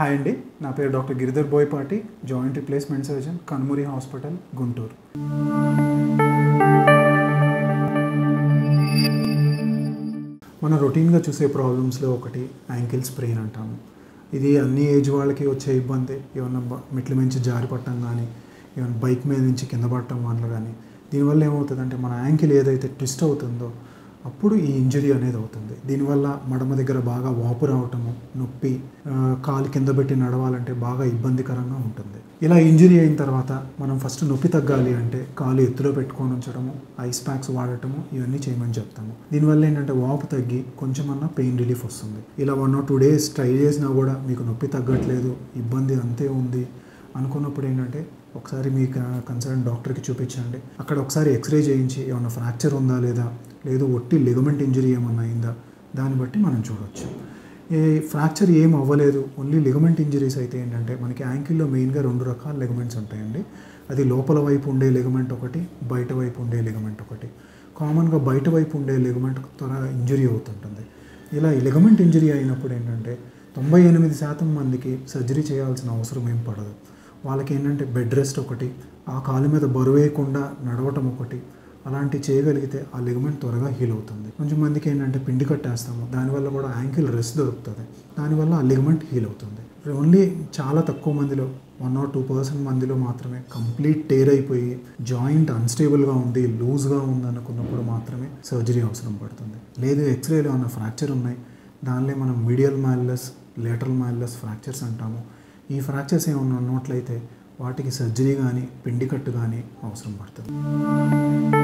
Hi అండి. నా పేరు doctor Giridhar Boyapati joint replacement surgeon Kanmuri hospital Guntur. మనం రొటీన్గా చూసే ప్రాబ్లమ్స్లో ఒకటి యాంకిల్ స్ప్రెయిన్ అంటాము. ఇది అన్ని ఏజ్ వాళ్ళకి వచ్చే ఇబ్బంది. ఏమన్నా మెట్ల నుంచి జారి పట్టడం కానీ ఏమైనా బైక్ మీద నుంచి కింద పడటం వల్ల కానీ దీనివల్ల ఏమవుతుందంటే మన యాంకిల్ ఏదైతే ట్విస్ట్ అవుతుందో అప్పుడు ఈ ఇంజరీ అనేది అవుతుంది. దీనివల్ల మడమ దగ్గర బాగా వాపు రావటము నొప్పి కాలు కింద పెట్టి నడవాలంటే బాగా ఇబ్బందికరంగా ఉంటుంది. ఇలా ఇంజరీ అయిన తర్వాత మనం ఫస్ట్ నొప్పి తగ్గాలి అంటే కాలు ఎత్తులో పెట్టుకొని ఉంచడము ఐస్ ప్యాక్స్ వాడటము ఇవన్నీ చేయమని చెప్తాము. దీనివల్ల ఏంటంటే వాపు తగ్గి కొంచెమన్నా పెయిన్ రిలీఫ్ వస్తుంది. ఇలా one or two days try చేసినా కూడా మీకు నొప్పి తగ్గట్లేదు ఇబ్బంది అంతే ఉంది అనుకున్నప్పుడు ఏంటంటే ఒకసారి మీ కన్సర్న్ డాక్టర్కి చూపించండి. అక్కడ ఒకసారి ఎక్స్రే చేయించి ఏమైనా ఫ్రాక్చర్ ఉందా లేదా లేదు ఒట్టి లిగమెంట్ ఇంజరీ ఏమన్నా అయిందా దాన్ని బట్టి మనం చూడవచ్చు ఏ ఫ్రాక్చర్ ఏం అవ్వలేదు. ఓన్లీ లిగమెంట్ ఇంజరీస్ అయితే ఏంటంటే మనకి యాంకిల్లో మెయిన్గా రెండు రకాల లిగమెంట్స్ ఉంటాయండి. అది లోపల వైపు ఉండే లిగమెంట్ ఒకటి బయట వైపు ఉండే లిగమెంట్ ఒకటి. కామన్గా బయట వైపు ఉండే లిగమెంట్ త్వరగా ఇంజరీ అవుతుంటుంది. ఇలా ఈ లిగమెంట్ ఇంజరీ అయినప్పుడు ఏంటంటే తొంభై ఎనిమిది శాతం మందికి సర్జరీ చేయాల్సిన అవసరం ఏం పడదు. వాళ్ళకి ఏంటంటే బెడ్ రెస్ట్ ఒకటి ఆ కాలు మీద బరువేయకుండా నడవటం ఒకటి అలాంటివి చేయగలిగితే ఆ లిగమెంట్ త్వరగా హీల్ అవుతుంది. కొంచెం మందికి ఏంటంటే పిండి కట్టేస్తాము. దానివల్ల కూడా యాంకిల్ రెస్ట్ దొరుకుతుంది. దానివల్ల ఆ లిగమెంట్ హీల్ అవుతుంది. ఓన్లీ చాలా తక్కువ మందిలో వన్ ఆర్ టూ పర్సెంట్ మందిలో మాత్రమే కంప్లీట్ టేర్ అయిపోయి జాయింట్ అన్స్టేబుల్గా ఉంది లూజ్గా ఉంది అనుకున్నప్పుడు మాత్రమే సర్జరీ అవసరం పడుతుంది. లేదు ఎక్స్రేలో ఉన్న ఫ్రాక్చర్ ఉన్నాయి? దానిలో మనం medial malleolus lateral malleolus fractures అంటాము. ఈ ఫ్రాక్చర్స్ ఏమైనా ఉన్నట్లయితే వాటికి సర్జరీ కానీ పిండి కట్టు కానీ అవసరం పడుతుంది.